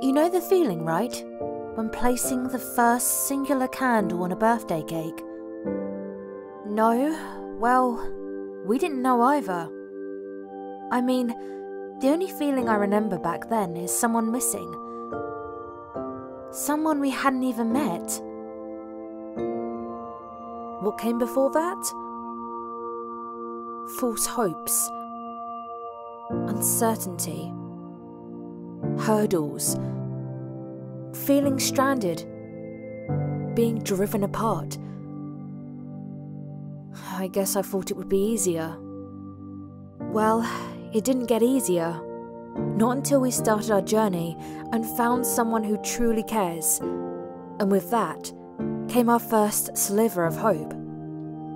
You know the feeling, right? When placing the first singular candle on a birthday cake? No, well, we didn't know either. I mean, the only feeling I remember back then is someone missing. Someone we hadn't even met. What came before that? False hopes, uncertainty, hurdles, feeling stranded, being driven apart. I guess I thought it would be easier. Well, it didn't get easier. Not until we started our journey and found someone who truly cares. And with that came our first sliver of hope.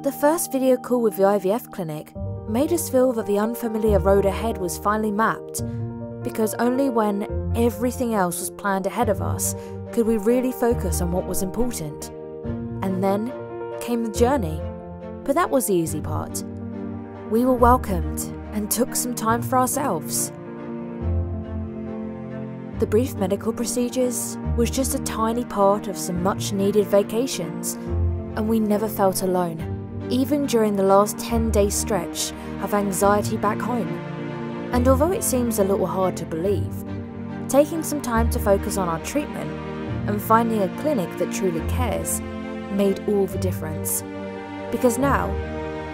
The first video call with the IVF clinic made us feel that the unfamiliar road ahead was finally mapped, because only when everything else was planned ahead of us could we really focus on what was important. And then came the journey. But that was the easy part. We were welcomed and took some time for ourselves. The brief medical procedures was just a tiny part of some much needed vacations, and we never felt alone, even during the last 10 day stretch of anxiety back home. And although it seems a little hard to believe, taking some time to focus on our treatment and finding a clinic that truly cares made all the difference. Because now,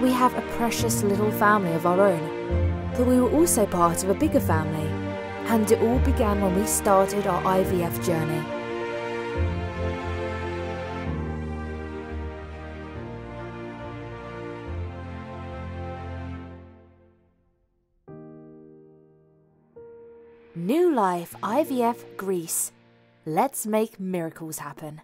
we have a precious little family of our own, but we were also part of a bigger family, and it all began when we started our IVF journey. Newlife IVF Greece. Let's make miracles happen.